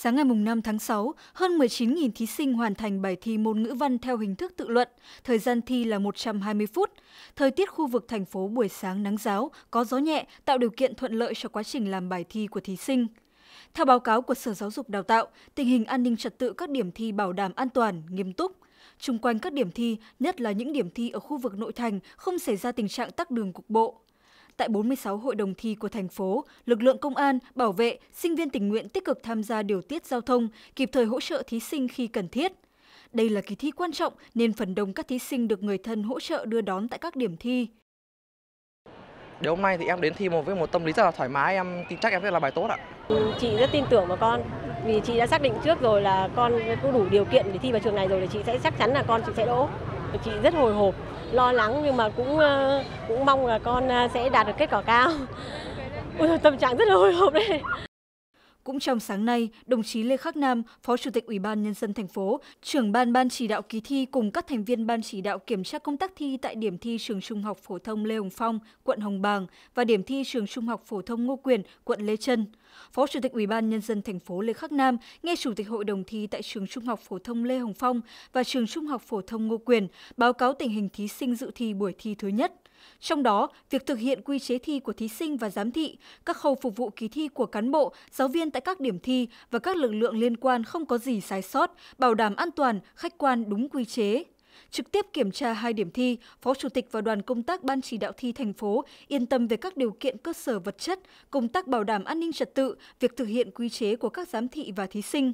Sáng ngày 5 tháng 6, hơn 19.000 thí sinh hoàn thành bài thi môn ngữ văn theo hình thức tự luận. Thời gian thi là 120 phút. Thời tiết khu vực thành phố buổi sáng nắng giáo, có gió nhẹ, tạo điều kiện thuận lợi cho quá trình làm bài thi của thí sinh. Theo báo cáo của Sở Giáo dục Đào tạo, tình hình an ninh trật tự các điểm thi bảo đảm an toàn, nghiêm túc. Trung quanh các điểm thi, nhất là những điểm thi ở khu vực nội thành, không xảy ra tình trạng tắc đường cục bộ tại 46 hội đồng thi của thành phố, lực lượng công an, bảo vệ, sinh viên tình nguyện tích cực tham gia điều tiết giao thông, kịp thời hỗ trợ thí sinh khi cần thiết. Đây là kỳ thi quan trọng nên phần đông các thí sinh được người thân hỗ trợ đưa đón tại các điểm thi. Để hôm nay thì em đến thi một với một tâm lý rất là thoải mái, em tin chắc em sẽ làm bài tốt ạ. Chị rất tin tưởng vào con vì chị đã xác định trước rồi là con có đủ điều kiện để thi vào trường này rồi thì chị sẽ chắc chắn là con chị sẽ đỗ. Chị rất hồi hộp, lo lắng nhưng mà cũng ờ, cũng mong là con ờ, sẽ đạt được kết quả cao. Ôi, tâm trạng rất là hồi hộp đây. Cũng trong sáng nay, đồng chí Lê Khắc Nam, Phó Chủ tịch Ủy ban Nhân dân thành phố, trưởng ban ban chỉ đạo kỳ thi cùng các thành viên ban chỉ đạo kiểm tra công tác thi tại điểm thi trường Trung học phổ thông Lê Hồng Phong, quận Hồng Bàng và điểm thi trường Trung học phổ thông Ngô Quyền, quận Lê Trân. Phó Chủ tịch Ủy ban Nhân dân thành phố Lê Khắc Nam nghe Chủ tịch Hội đồng thi tại trường Trung học phổ thông Lê Hồng Phong và trường Trung học phổ thông Ngô Quyền báo cáo tình hình thí sinh dự thi buổi thi thứ nhất. Trong đó, việc thực hiện quy chế thi của thí sinh và giám thị, các khâu phục vụ kỳ thi của cán bộ, giáo viên tại tại các điểm thi và các lực lượng liên quan không có gì sai sót, bảo đảm an toàn, khách quan đúng quy chế. Trực tiếp kiểm tra hai điểm thi, Phó Chủ tịch và đoàn công tác Ban chỉ đạo thi thành phố yên tâm về các điều kiện cơ sở vật chất, công tác bảo đảm an ninh trật tự, việc thực hiện quy chế của các giám thị và thí sinh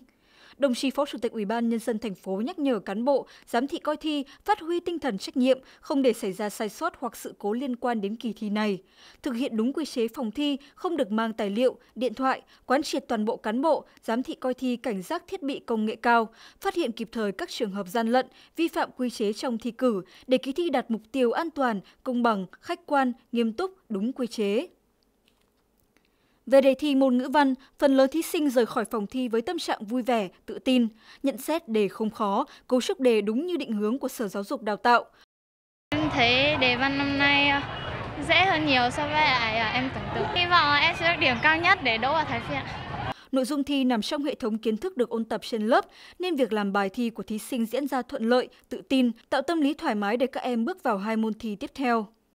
đồng chí Phó Chủ tịch Ủy ban nhân dân thành phố nhắc nhở cán bộ, giám thị coi thi phát huy tinh thần trách nhiệm, không để xảy ra sai sót hoặc sự cố liên quan đến kỳ thi này. Thực hiện đúng quy chế phòng thi, không được mang tài liệu, điện thoại, quán triệt toàn bộ cán bộ, giám thị coi thi cảnh giác thiết bị công nghệ cao, phát hiện kịp thời các trường hợp gian lận, vi phạm quy chế trong thi cử để kỳ thi đạt mục tiêu an toàn, công bằng, khách quan, nghiêm túc, đúng quy chế. Về đề thi môn ngữ văn, phần lớn thí sinh rời khỏi phòng thi với tâm trạng vui vẻ, tự tin, nhận xét đề không khó, cấu trúc đề đúng như định hướng của Sở Giáo dục Đào tạo. Em thấy đề văn năm nay ờ, dễ hơn nhiều so với lại ờ, em tưởng tượng. Hy vọng là em sẽ được điểm cao nhất để đỗ vào Thái Phiên. Nội dung thi nằm trong hệ thống kiến thức được ôn tập trên lớp, nên việc làm bài thi của thí sinh diễn ra thuận lợi, tự tin, tạo tâm lý thoải mái để các em bước vào hai môn thi tiếp theo.